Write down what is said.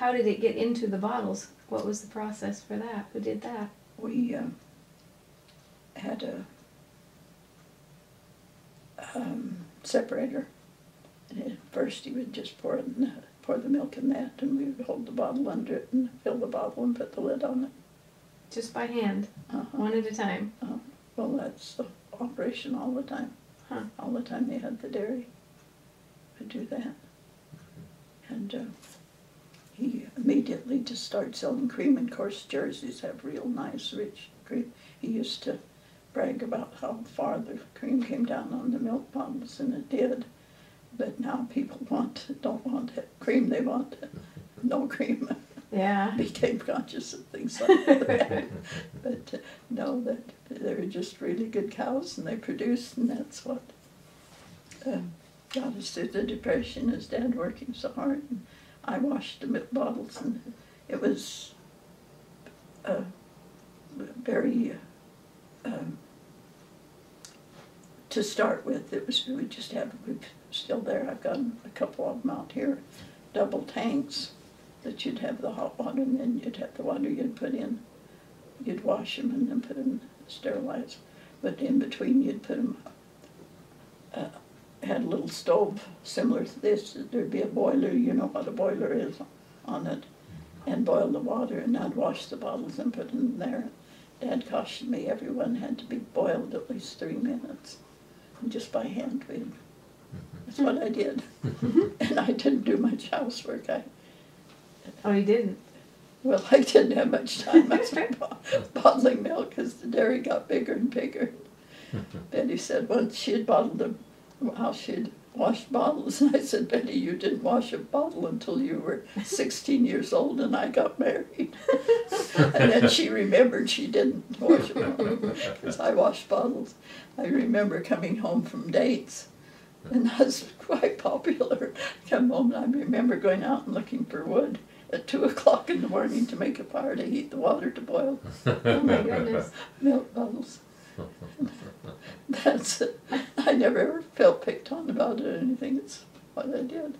how did it get into the bottles? What was the process for that? Who did that? We um, had a um, separator. And at first, he would just pour it in the, pour the milk in that, and we would hold the bottle under it and fill the bottle and put the lid on it. Just by hand, Uh-huh. one at a time. Uh, well, that's the operation all the time. Huh. All the time they had the dairy. Would do that. And uh, immediately just started selling cream. And of course, jerseys have real nice, rich cream. He used to brag about how far the cream came down on the milk bottles, and it did. But now people want don't want it. cream; they want no cream. Yeah. Became conscious of things like that. but uh, no, that they were just really good cows, and they produced, and that's what um, got us through the depression. His dad working so hard, and I washed the milk bottles, and it was uh, very. Um, to start with, it was we just have we're still there. I've got a couple of them out here, double tanks that you'd have the hot water and then you'd have the water you'd put in. You'd wash them and then put them sterilize. But in between you'd put them, stove similar to this. There'd be a boiler, you know what a boiler is on it, and boil the water and I'd wash the bottles and put them there. Dad cautioned me everyone had to be boiled at least three minutes. And just by hand we'd, that's what I did. and I didn't do much housework. I Oh, you didn't? well, I didn't have much time after bo- bottling milk because the dairy got bigger and bigger. Betty said once she had bottled them, how she'd washed bottles. And I said, Betty, you didn't wash a bottle until you were 16 years old and I got married. and then she remembered she didn't wash a bottle because I washed bottles. I remember coming home from dates and I was quite popular. Come home and I remember going out and looking for wood at two o'clock in the morning to make a fire to heat the water to boil Oh my goodness. milk bottles. That's it. I never ever felt picked on about it or anything. It's what I did.